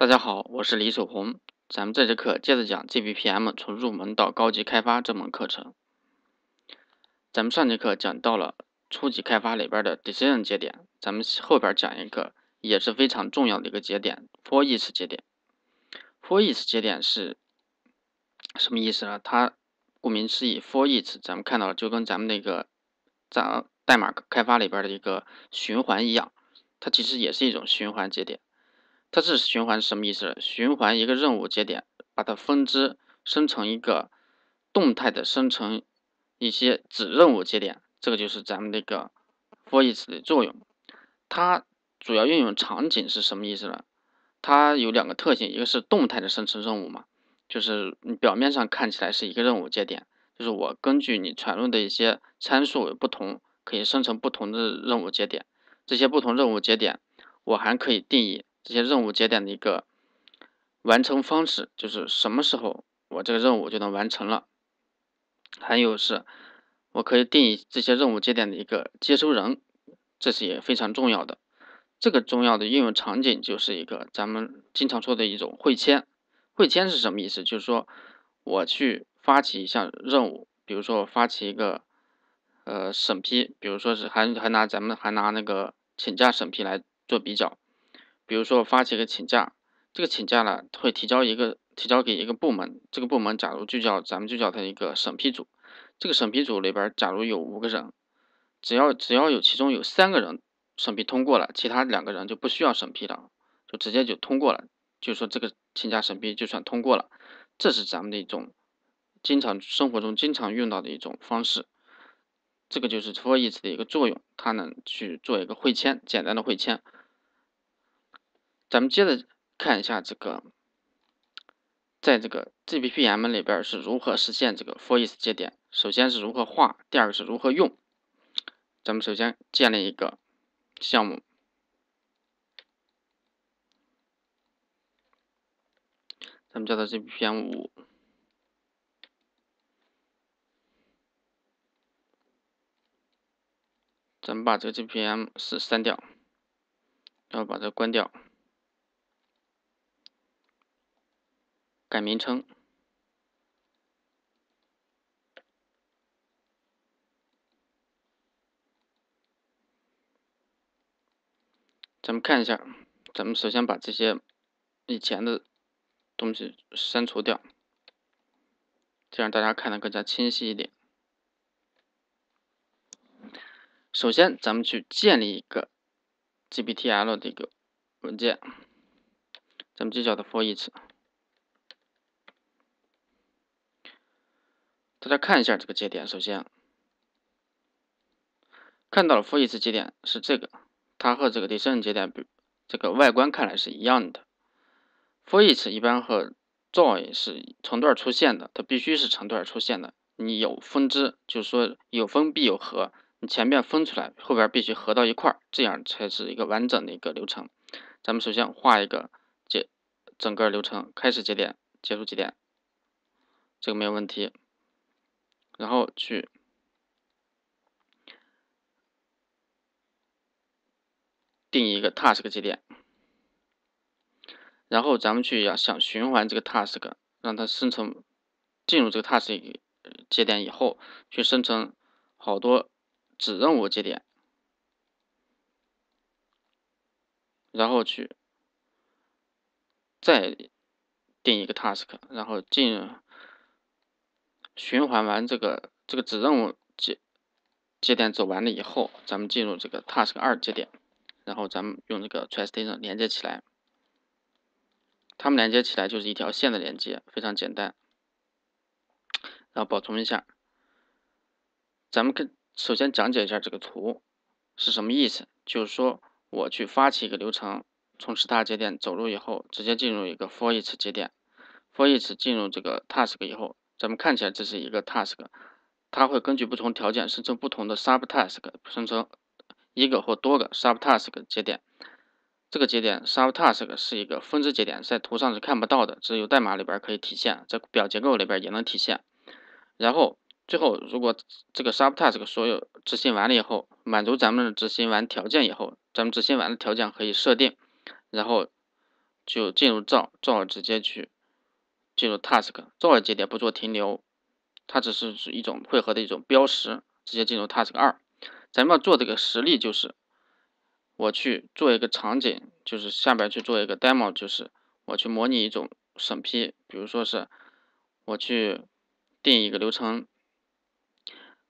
大家好，我是李守红。咱们这节课接着讲 GBPM 从入门到高级开发这门课程。咱们上节课讲到了初级开发里边的 Decision 节点，咱们后边讲一个也是非常重要的一个节点 For Each 节点。For Each 节点是什么意思呢？它顾名思义，For Each 咱们看到了就跟咱们那个在代码开发里边的一个循环一样，它其实也是一种循环节点。它是循环是什么意思？循环一个任务节点，把它分支生成一个动态的生成一些子任务节点，这个就是咱们这个 for each 的作用。它主要运用场景是什么意思呢？它有两个特性，一个是动态的生成任务嘛，就是你表面上看起来是一个任务节点，就是我根据你传入的一些参数不同，可以生成不同的任务节点。这些不同任务节点，我还可以定义。这些任务节点的一个完成方式，就是什么时候我这个任务就能完成了。还有是，我可以定义这些任务节点的一个接收人，这是也非常重要的。这个重要的应用场景就是一个咱们经常说的一种会签。会签是什么意思？就是说我去发起一项任务，比如说我发起一个呃审批，比如说是还还拿咱们还拿那个请假审批来做比较。比如说，发起一个请假，这个请假呢会提交一个提交给一个部门，这个部门假如就叫咱们就叫它一个审批组。这个审批组里边，假如有五个人，只要只要有其中有三个人审批通过了，其他两个人就不需要审批了，就直接就通过了，就说这个请假审批就算通过了。这是咱们的一种经常生活中经常用到的一种方式。这个就是 for each 的一个作用，它能去做一个会签，简单的会签。咱们接着看一下这个，在这个 GPPM 里边是如何实现这个 For Each 节点。首先是如何画，第二个是如何用。咱们首先建立一个项目，咱们叫它 GPPM 五。咱们把这个 GPPM 四删掉，然后把这关掉。改名称，咱们看一下，咱们首先把这些以前的东西删除掉，这样大家看的更加清晰一点。首先，咱们去建立一个 GPTL 的一个文件，咱们就叫它 for each。大家看一下这个节点，首先看到了 for each 节点是这个，它和这个第三节点比，这个外观看来是一样的。for each 一般和 join 是成段出现的，它必须是成段出现的。你有分支，就是说有分必有合，你前面分出来，后边必须合到一块儿，这样才是一个完整的一个流程。咱们首先画一个节，整个流程开始节点，结束节点，这个没有问题。然后去定一个 task 节点，然后咱们去要想循环这个 task，让它生成进入这个 task 节点以后，去生成好多子任务节点，然后去再定一个 task，然后进。循环完这个这个子任务节节点走完了以后，咱们进入这个 task 二节点，然后咱们用这个 transition 连接起来，它们连接起来就是一条线的连接，非常简单。然后保存一下，咱们跟首先讲解一下这个图是什么意思，就是说我去发起一个流程，从 start 节点走入以后，直接进入一个 for each 节点，for each 进入这个 task 以后。咱们看起来这是一个 task，它会根据不同条件生成不同的 sub task，生成一个或多个 sub task 节点。这个节点 sub task 是一个分支节点，在图上是看不到的，只有代码里边可以体现，在表结构里边也能体现。然后最后，如果这个 sub task 所有执行完了以后，满足咱们执行完条件以后，咱们执行完的条件可以设定，然后就进入造，造直接去进入 task，造节点不做停留，它只是一种汇合的一种标识，直接进入 task 二。咱们要做这个实例就是，我去做一个场景，就是下边去做一个 demo，就是我去模拟一种审批，比如说是我去定一个流程，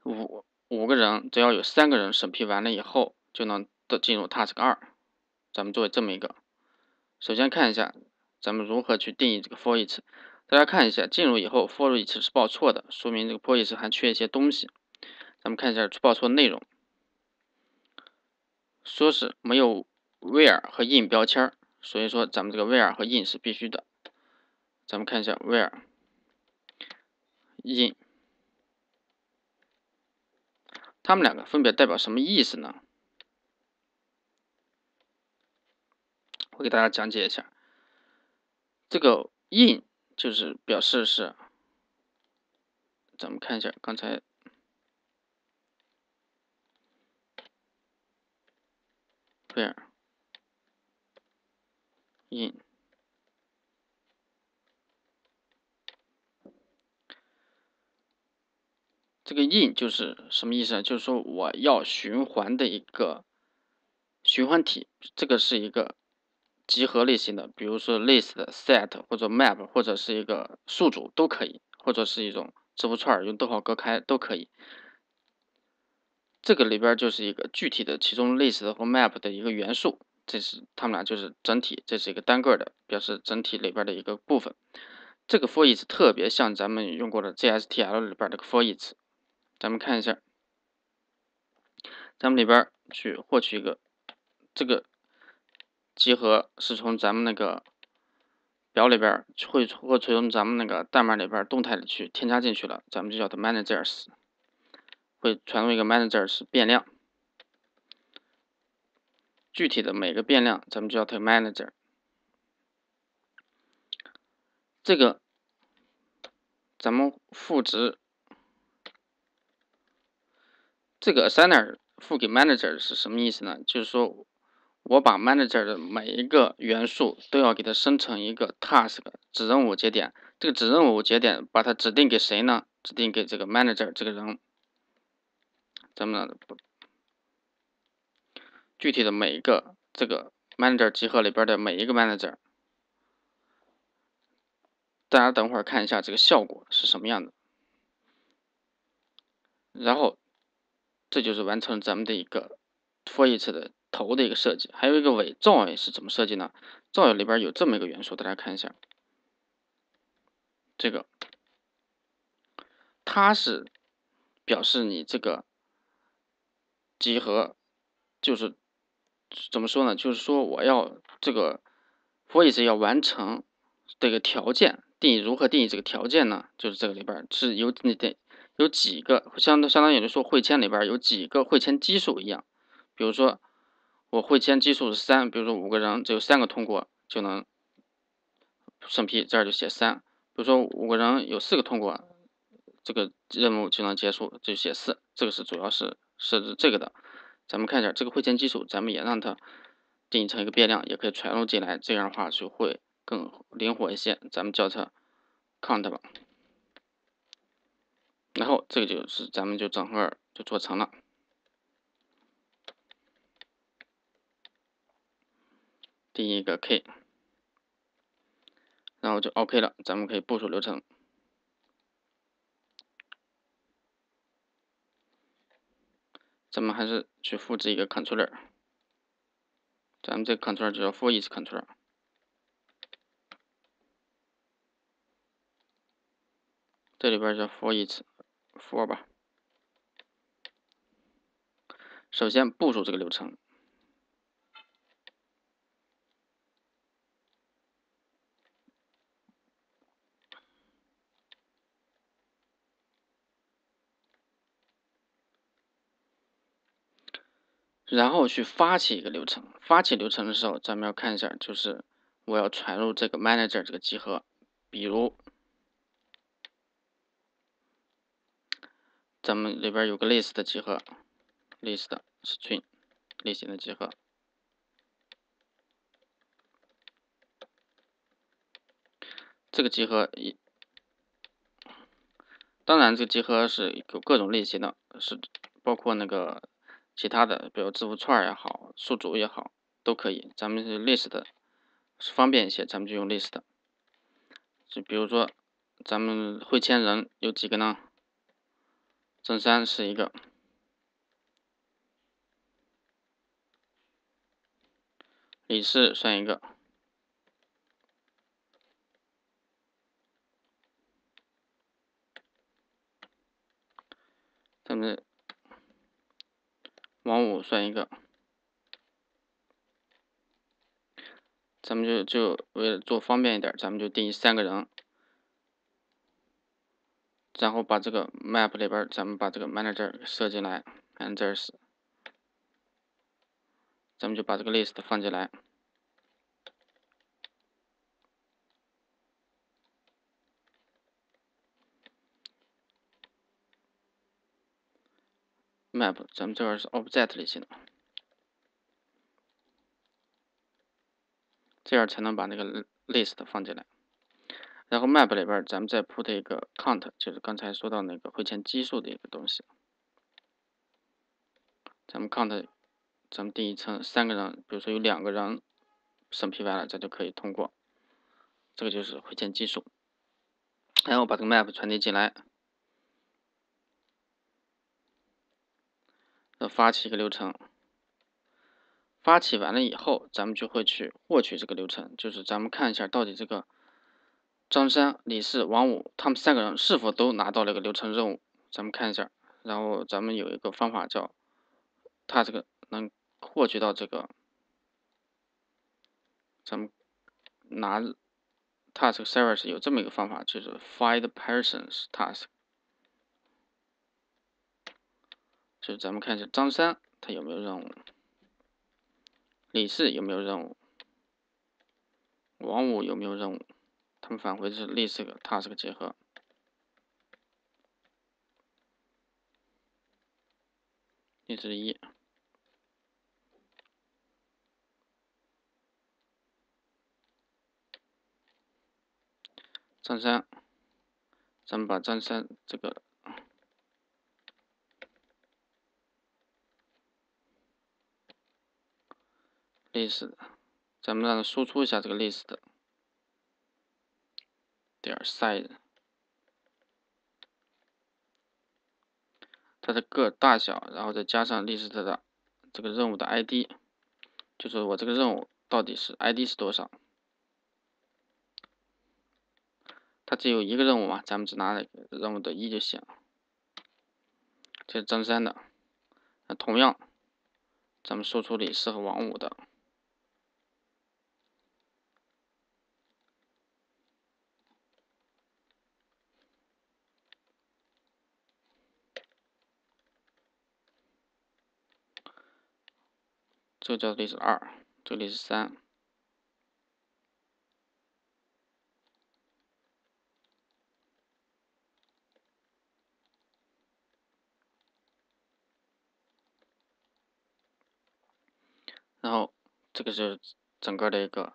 五五个人，只要有三个人审批完了以后，就能的进入 task 二。咱们作为这么一个，首先看一下咱们如何去定义这个 for each，大家看一下进入以后 for each 是报错的，说明这个 for each 还缺一些东西。咱们看一下报错内容。说是没有 where 和 in 标签，所以说咱们这个 where 和 in 是必须的。咱们看一下 where in，它们两个分别代表什么意思呢？我给大家讲解一下，这个 in 就是表示是，咱们看一下刚才。where in 这个 in 就是什么意思啊？就是说我要循环的一个循环体，这个是一个集合类型的，比如说 list、set 或者 map 或者是一个数组都可以，或者是一种字符串用逗号隔开都可以。这个里边就是一个具体的其中 list 和 map 的一个元素，这是它们俩就是整体，这是一个单个的，表示整体里边的一个部分。这个 for each 特别像咱们用过的 JSTL 里边的 for each，咱们看一下，咱们里边去获取一个这个集合是从咱们那个表里边会或从咱们那个代码里边动态的去添加进去了，咱们就叫它 managers。会传入一个 manager 是变量，具体的每个变量咱们就叫它 manager。这个咱们赋值，这个 assigner 赋给 manager 是什么意思呢？就是说我把 manager 的每一个元素都要给它生成一个 task 指任务节点，这个指任务节点把它指定给谁呢？指定给这个 manager 这个人。咱们具体的每一个这个 manager 集合里边的每一个 manager，大家等会儿看一下这个效果是什么样的。然后这就是完成咱们的一个 for each 的头的一个设计，还有一个尾造尾是怎么设计呢？造尾里边有这么一个元素，大家看一下，这个它是表示你这个。集合就是怎么说呢？就是说我要这个 for each 要完成这个条件定义，如何定义这个条件呢？就是这个里边是有你得有几个相相当于就说汇签里边有几个汇签基数一样。比如说我会签基数是三，比如说五个人只有三个通过就能审批，这儿就写三。比如说五个人有四个通过，这个任务就能结束，就写四。这个是主要是。设置这个的，咱们看一下这个会签基数，咱们也让它定义成一个变量，也可以传入进来，这样的话就会更灵活一些。咱们叫它 count 吧，然后这个就是咱们就整个就做成了，定一个 k，然后就 OK 了，咱们可以部署流程。咱们还是去复制一个 controller，咱们这个 controller 叫 for each controller，这里边叫 for each for 吧。首先部署这个流程。然后去发起一个流程，发起流程的时候，咱们要看一下，就是我要传入这个 manager 这个集合，比如咱们里边有个 list 的集合，list string 类型的集合，这个集合一，当然这个集合是有各种类型的，是包括那个其他的，比如字符串也好，数组也好，都可以。咱们是 list 的，方便一些，咱们就用 list。就比如说，咱们会签人有几个呢？郑三是一个，李四算一个。咱们王五算一个，咱们就就为了做方便一点，咱们就定义三个人，然后把这个 map 里边，咱们把这个 manager 设进来，managers，咱们就把这个 list 放进来。map，咱们这边是 object 类型，这样才能把那个 list 放进来。然后 map 里边，咱们再 put 一个 count，就是刚才说到那个会签基数的一个东西。咱们 count，咱们定义成三个人，比如说有两个人审批完了，这就可以通过。这个就是会签基数。然后把这个 map 传递进来。要发起一个流程，发起完了以后，咱们就会去获取这个流程，就是咱们看一下到底这个张三、李四、王五他们三个人是否都拿到了一个流程任务，咱们看一下。然后咱们有一个方法叫，他这个能获取到这个，咱们拿 task service 有这么一个方法，就是 find persons task。就咱们看一下张三他有没有任务，李四有没有任务，王五有没有任务，他们返回的是 list 个 task 结合，这是一，张三，咱们把张三这个。list，咱们让它输出一下这个 list 点 size，它的个大小，然后再加上 list 的这个任务的 id，就是我这个任务到底是 id 是多少？它只有一个任务嘛，咱们只拿任务的一就行。这是张三的，那同样，咱们输出李四和王五的。这个叫历史二，这个是三，然后这个是整个的一个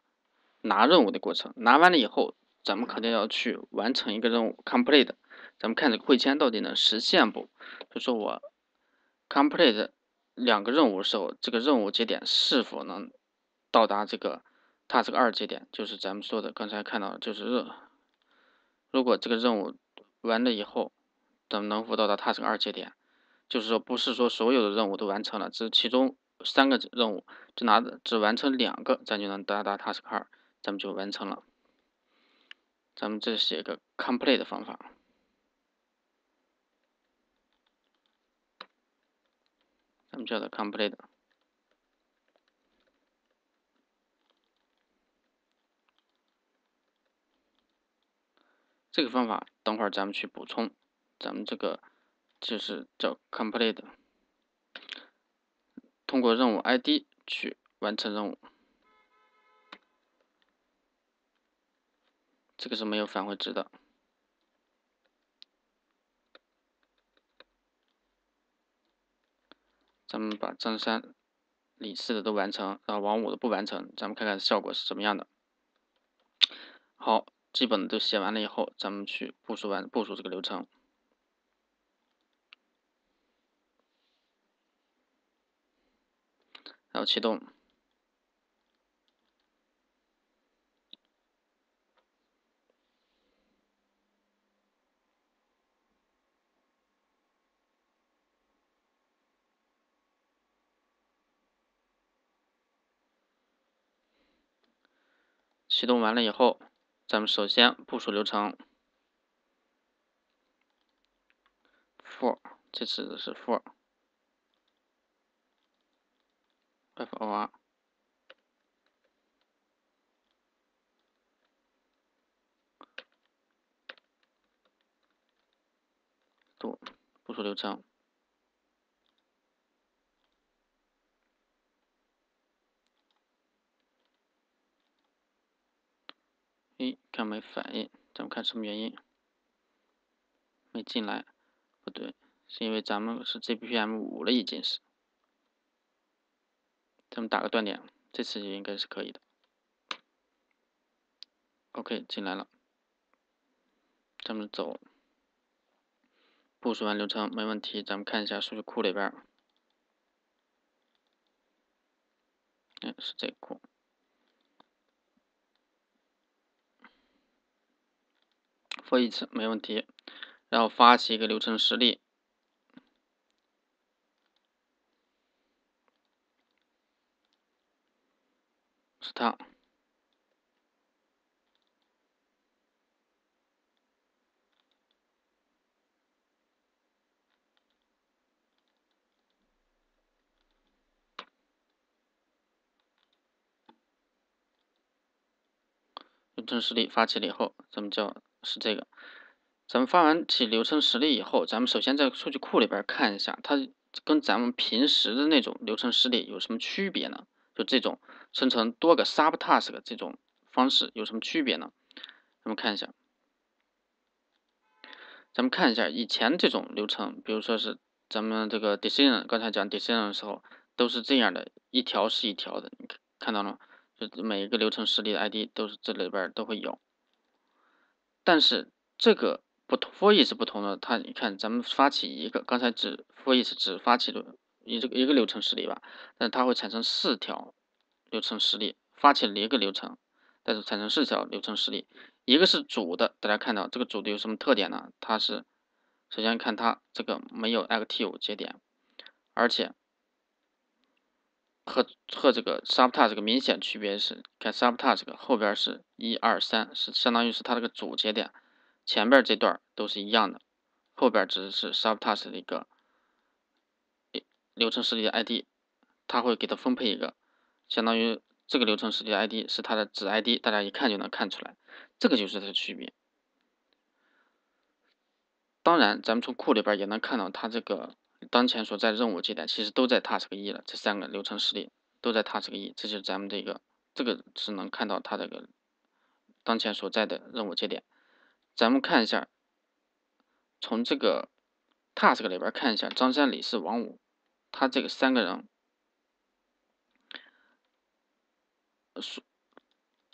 拿任务的过程。拿完了以后，咱们肯定要去完成一个任务 complete。咱们看这个会签到底能实现不？就说我 complete。两个任务的时候，这个任务节点是否能到达这个它这个二节点？就是咱们说的刚才看到，就是任如果这个任务完了以后，咱们能否到达它这个二节点？就是说，不是说所有的任务都完成了，只其中三个任务只拿只完成两个，咱就能到达 task 二，咱们就完成了。咱们这写一个 complete 的方法。咱们叫做 complete。这个方法等会儿咱们去补充，咱们这个就是叫 complete，通过任务 ID 去完成任务，这个是没有返回值的。咱们把张三、李四的都完成，然后王五的不完成，咱们看看效果是怎么样的。好，基本都写完了以后，咱们去部署完部署这个流程，然后启动。启动完了以后，咱们首先部署流程，for 这次是 for，f o r，度部署流程。哎，看没反应，咱们看什么原因？没进来，不对，是因为咱们是 G P P M 五了，已经是。咱们打个断点，这次应该是可以的。OK，进来了。咱们走，部署完流程没问题，咱们看一下数据库里边，哎，是这个库。For each 没问题，然后发起一个流程实例，是它。实例发起了以后，咱们叫。是这个，咱们发完起流程实例以后，咱们首先在数据库里边看一下，它跟咱们平时的那种流程实例有什么区别呢？就这种生成多个 subtask 这种方式有什么区别呢？咱们看一下，咱们看一下以前这种流程，比如说是咱们这个 decision，刚才讲 decision 的时候都是这样的，一条是一条的，你看看到了吗？就每一个流程实例的 ID 都是这里边都会有。但是这个不同 f o r e 是不同的，它你看，咱们发起一个，刚才只 f o r e 只发起了一这个一个流程实例吧，但它会产生四条流程实例，发起了一个流程，但是产生四条流程实例，一个是主的，大家看到这个主的有什么特点呢？它是首先看它这个没有 active 节点，而且和和这个 subtask 这个明显区别是，看 subtask 这个后边是一二三，是相当于是它这个主节点，前边这段都是一样的，后边只是 subtask 的一个流程实例的 ID，它会给它分配一个，相当于这个流程实例 ID 是它的子 ID，大家一看就能看出来，这个就是它的区别。当然，咱们从库里边也能看到它这个。当前所在任务节点其实都在 task 一了，这三个流程实例都在 task 一，这就是咱们这个这个是能看到它这个当前所在的任务节点。咱们看一下，从这个 task 里边看一下张三李四王五，他这个三个人是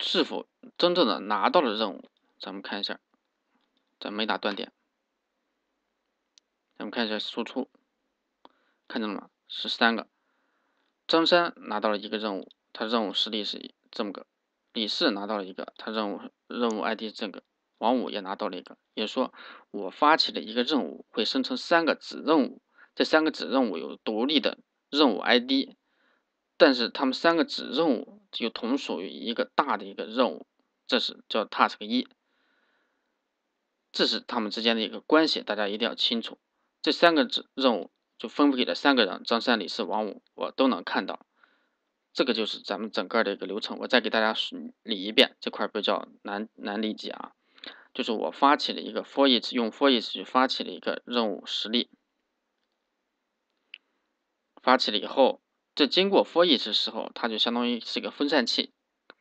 是否真正的拿到了任务？咱们看一下，咱没打断点，咱们看一下输出。看见了吗？是三个。张三拿到了一个任务，他任务实力是这么个。李四拿到了一个，他任务任务 ID 这个。王五也拿到了一个。也说，我发起了一个任务，会生成三个子任务。这三个子任务有独立的任务 ID，但是他们三个子任务就同属于一个大的一个任务，这是叫 task 一。这是他们之间的一个关系，大家一定要清楚。这三个子任务。就分配给了三个人，张三、李四、王五，我都能看到。这个就是咱们整个的一个流程。我再给大家理一遍，这块比较难难理解啊。就是我发起了一个 for each，用 for each 去发起了一个任务实例。发起了以后，这经过 for each 时候，它就相当于是个分散器，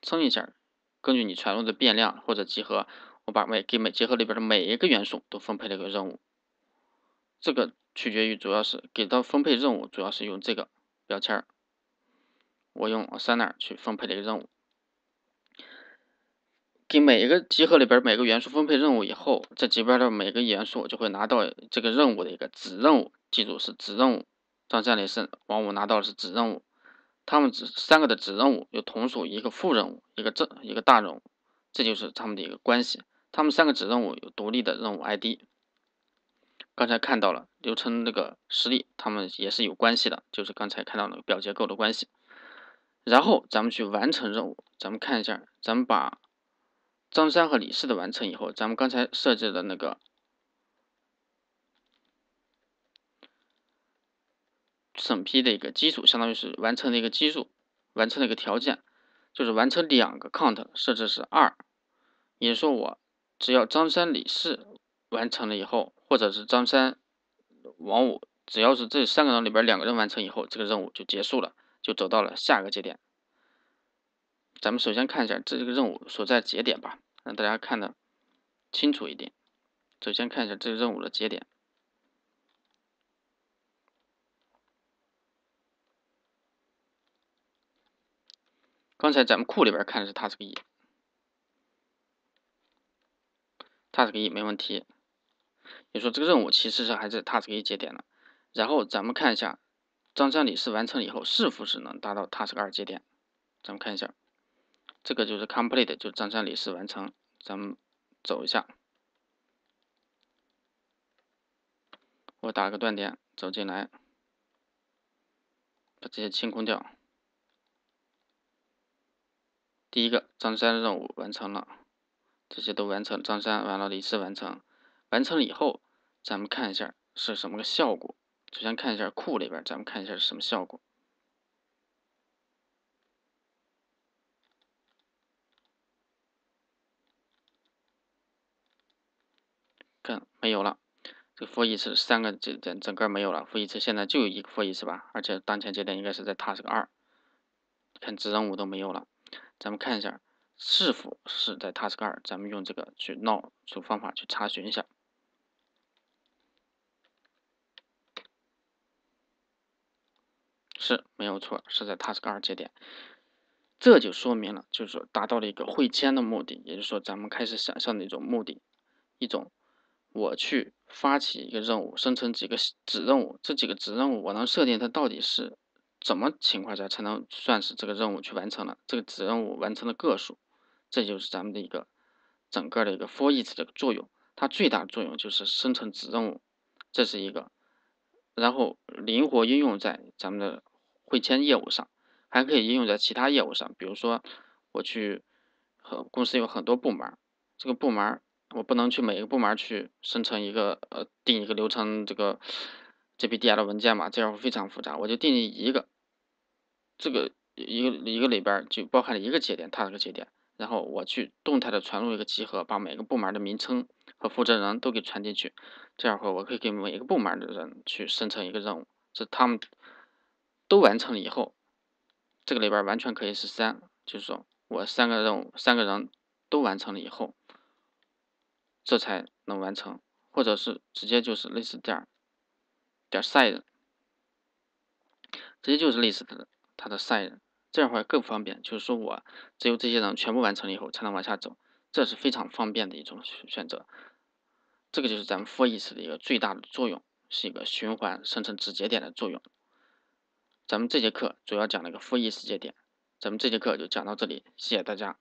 称一下，根据你传入的变量或者集合，我把每给每集合里边的每一个元素都分配了一个任务。这个。取决于主要是给到分配任务，主要是用这个标签儿。我用 assigner 去分配了一个任务，给每一个集合里边每个元素分配任务以后，这里边的每个元素就会拿到这个任务的一个子任务，记住是子任务。张三李四王五拿到的是子任务，他们只三个的子任务又同属一个副任务，一个正一个大任务，这就是他们的一个关系。他们三个子任务有独立的任务 ID。刚才看到了流程那个实例，他们也是有关系的，就是刚才看到那个表结构的关系。然后咱们去完成任务，咱们看一下，咱们把。张三和李四的完成以后，咱们刚才设置的那个审批的一个基础，相当于是完成的一个基数，完成的一个条件，就是完成两个 count 设置是二，也就是说我只要张三李四完成了以后，或者是张三王五，只要是这三个人里边两个人完成以后，这个任务就结束了，就走到了下一个节点。咱们首先看一下这个任务所在节点吧，让大家看的清楚一点。首先看一下这个任务的节点。刚才咱们库里边看的是 task 一，task 一没问题。你说这个任务其实是还是 task 一节点的。然后咱们看一下张三李四完成以后是否是能达到 task 二节点，咱们看一下。这个就是 complete，就是张三李四完成。咱们走一下，我打个断点，走进来，把这些清空掉。第一个张三任务完成了，这些都完成。张三完了，李四完成。完成了以后，咱们看一下是什么个效果。首先看一下库里边，咱们看一下是什么效果。看没有了，这个 for each 三个节点整个没有了，for each 现在就有一个 for each 吧，而且当前节点应该是在 task 二，看子任务都没有了，咱们看一下是否是在 task 二，咱们用这个去 now 主方法去查询一下，是没有错，是在 task 二节点，这就说明了，就是说达到了一个汇签的目的，也就是说咱们开始想象的一种目的，一种。我去发起一个任务，生成几个子任务，这几个子任务我能设定它到底是怎么情况下才能算是这个任务去完成了这个子任务完成的个数，这就是咱们的一个整个的一个 for each 的作用，它最大的作用就是生成子任务，这是一个，然后灵活应用在咱们的汇签业务上，还可以应用在其他业务上，比如说我去和公司有很多部门，这个部门。我不能去每个部门去生成一个呃定一个流程这个 GPDI 的文件嘛，这样非常复杂。我就定义一个，这个一个一个里边就包含了一个节点，它这个节点，然后我去动态的传入一个集合，把每个部门的名称和负责人都给传进去，这样会我可以给每一个部门的人去生成一个任务，这他们都完成了以后，这个里边完全可以是三，就是说我三个任务三个人都完成了以后。这才能完成，或者是直接就是类似点点 side，直接就是类似的它的 side，这样会更方便。就是说我只有这些人全部完成了以后才能往下走，这是非常方便的一种选择。这个就是咱们 for each 的一个最大的作用，是一个循环生成子节点的作用。咱们这节课主要讲了一个复议时间点，咱们这节课就讲到这里，谢谢大家。